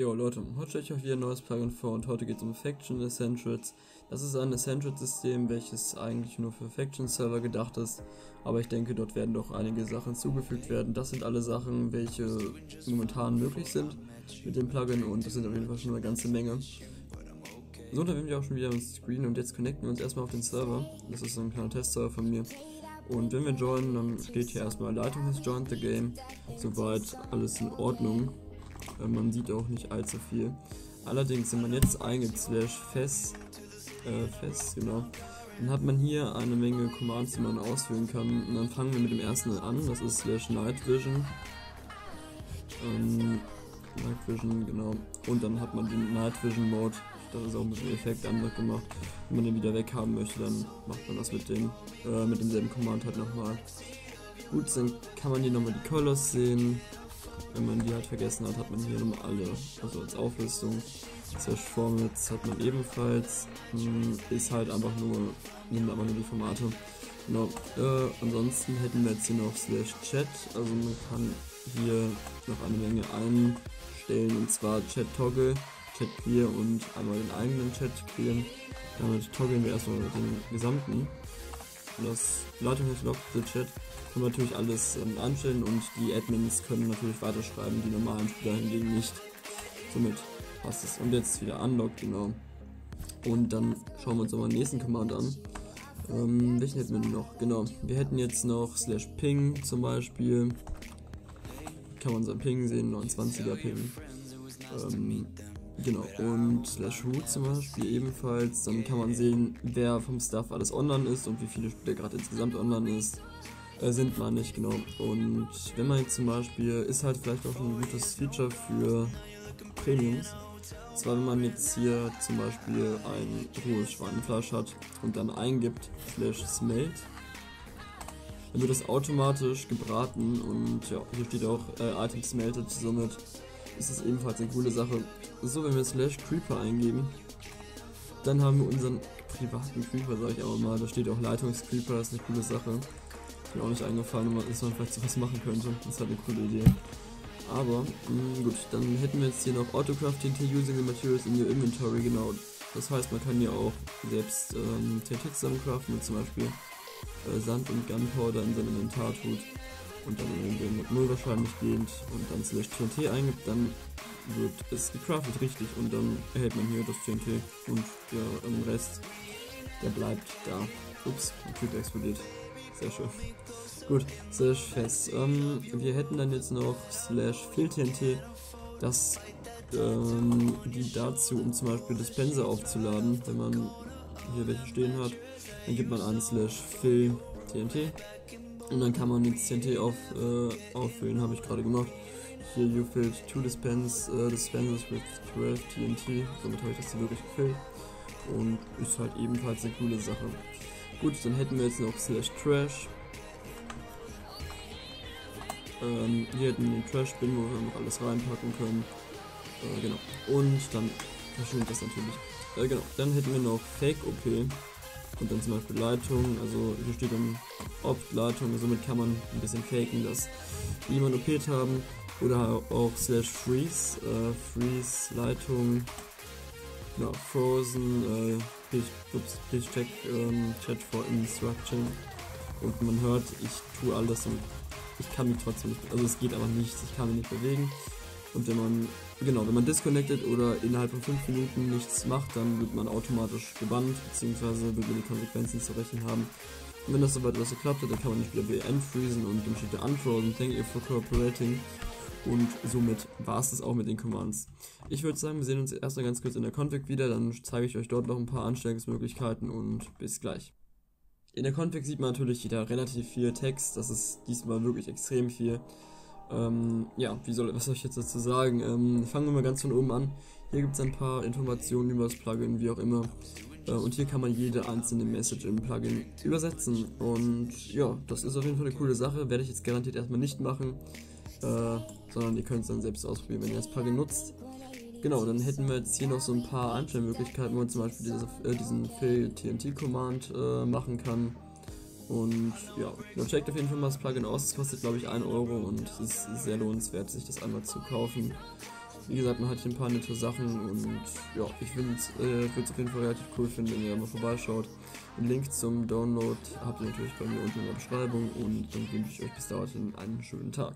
Jo Leute, heute stelle ich euch wieder ein neues Plugin vor und heute geht es um Faction Essentials. Das ist ein Essentials-System, welches eigentlich nur für Faction-Server gedacht ist, aber ich denke, dort werden doch einige Sachen zugefügt werden. Das sind alle Sachen, welche momentan möglich sind mit dem Plugin und das sind auf jeden Fall schon eine ganze Menge. So, da sind wir auch schon wieder im Screen und jetzt connecten wir uns erstmal auf den Server. Das ist so ein kleiner Testserver von mir. Und wenn wir joinen, dann steht hier erstmal Leitung has joined the game. Soweit alles in Ordnung. Äh, man sieht auch nicht allzu viel. Allerdings, wenn man jetzt eingibt, slash fest, äh, fest, genau, dann hat man hier eine Menge Commands, die man ausführen kann. Und dann fangen wir mit dem ersten an, das ist slash Night Vision. Ähm, Night Vision, genau. Und dann hat man den Night Vision Mode. Das ist auch mit dem Effekt anders gemacht. Wenn man den wieder weg haben möchte, dann macht man das mit dem, äh, mit demselben Command halt nochmal. Gut, dann kann man hier nochmal die Colors sehen. Wenn man die halt vergessen hat, hat man hier nochmal alle, also als Auflistung. Slash Formats hat man ebenfalls. Hm, ist halt einfach nur, nimmt aber nur die Formate. Genau. Äh, ansonsten hätten wir jetzt hier noch Slash Chat. Also man kann hier noch eine Menge einstellen und zwar Chat Toggle, Chat Clear und einmal den eigenen Chat kreieren. Damit toggeln wir erstmal den gesamten. Das Leitungslockte Chat kann man natürlich alles ähm, anstellen und die Admins können natürlich weiterschreiben, die normalen Spieler hingegen nicht. Somit passt es. Und jetzt wieder Unlock, genau. Und dann schauen wir uns nochmal den nächsten Command an. Ähm, welchen hätten wir noch? Genau, wir hätten jetzt noch slash ping zum Beispiel. Kann man sein Ping sehen, 29er Ping. Ähm, genau, und slash root zum Beispiel ebenfalls. Dann kann man sehen, wer vom Staff alles online ist und wie viele Spieler gerade insgesamt online ist. Äh, sind man nicht, genau. Und wenn man jetzt zum Beispiel, ist halt vielleicht auch ein gutes Feature für Premiums. Zwar wenn man jetzt hier zum Beispiel ein rohes Schweinefleisch hat und dann eingibt slash smelt, dann wird das automatisch gebraten und ja, hier steht auch äh, Item smelted, somit ist es ebenfalls eine coole Sache. So, wenn wir slash creeper eingeben, dann haben wir unseren privaten Creeper, sag ich auch mal, da steht auch Leitungscreeper, das ist eine coole Sache. Ist mir auch nicht eingefallen, dass man vielleicht sowas machen könnte, das ist halt eine coole Idee. Aber, mh, gut, dann hätten wir jetzt hier noch Autocraft TNT using the materials in your inventory, genau. Das heißt, man kann ja auch selbst ähm, TNT zusammencraften mit zum Beispiel äh, Sand und Gunpowder in seinem Inventar tut und dann in den mit 0 wahrscheinlich gehend und dann slash TNT eingibt, dann wird es gecraftet richtig und dann erhält man hier das TNT und der ähm, Rest, der bleibt da. Ups, der Typ explodiert. Sehr schön. Gut, slash fest. Ähm, wir hätten dann jetzt noch slash fill TNT, das ähm, dient dazu, um zum Beispiel Dispenser aufzuladen, wenn man hier welche stehen hat. Dann gibt man an slash fill TNT und dann kann man die TNT auf, äh, auffüllen, habe ich gerade gemacht. Hier you filled two dispense, uh, dispensers with 12 TNT, somit habe ich das hier wirklich gefüllt und ist halt ebenfalls eine coole Sache. Gut, dann hätten wir jetzt noch slash trash. Ähm, hier hätten wir den Trash Bin, wo wir noch alles reinpacken können. Äh, genau. Und dann verschwindet das natürlich. Äh, genau. Dann hätten wir noch Fake Und dann zum Beispiel Leitung. Also hier steht dann Opt Leitung. Somit kann man ein bisschen faken, dass jemand OPt haben. Oder auch slash Freeze. Äh, Freeze Leitung. Genau, Frozen. Äh, please, ups, please check ähm, Chat for Instruction. Und man hört, ich tue alles und ich kann mich trotzdem nicht, also es geht aber nichts, ich kann mich nicht bewegen. Und wenn man, genau, wenn man disconnected oder innerhalb von 5 Minuten nichts macht, dann wird man automatisch gebannt, beziehungsweise wird man die Konsequenzen zu rechnen haben. Und wenn das soweit was geklappt hat, dann kann man nicht wieder WM freezen und dann steht der Unfrozen, thank you for cooperating. Und somit war es das auch mit den Commands. Ich würde sagen, wir sehen uns erstmal ganz kurz in der Config wieder, dann zeige ich euch dort noch ein paar Anstellungsmöglichkeiten und bis gleich. In der Config sieht man natürlich wieder relativ viel Text, das ist diesmal wirklich extrem viel. Ähm, ja, wie soll, was soll ich jetzt dazu sagen? Ähm, fangen wir mal ganz von oben an. Hier gibt es ein paar Informationen über das Plugin, wie auch immer. Äh, und hier kann man jede einzelne Message im Plugin übersetzen. Und ja, das ist auf jeden Fall eine coole Sache. Werde ich jetzt garantiert erstmal nicht machen. Äh, sondern ihr könnt es dann selbst ausprobieren, wenn ihr das Plugin nutzt. Genau, dann hätten wir jetzt hier noch so ein paar Einstellmöglichkeiten, wo man zum Beispiel diese, äh, diesen Fill TNT Command äh, machen kann. Und ja, man checkt auf jeden Fall mal das Plugin aus. Es kostet glaube ich 1 Euro und es ist sehr lohnenswert, sich das einmal zu kaufen. wie gesagt, man hat hier ein paar nette Sachen und ja, ich würde es äh, auf jeden Fall relativ cool finden, wenn ihr mal vorbeischaut. Den Link zum Download habt ihr natürlich bei mir unten in der Beschreibung und dann wünsche ich euch bis dahin einen schönen Tag.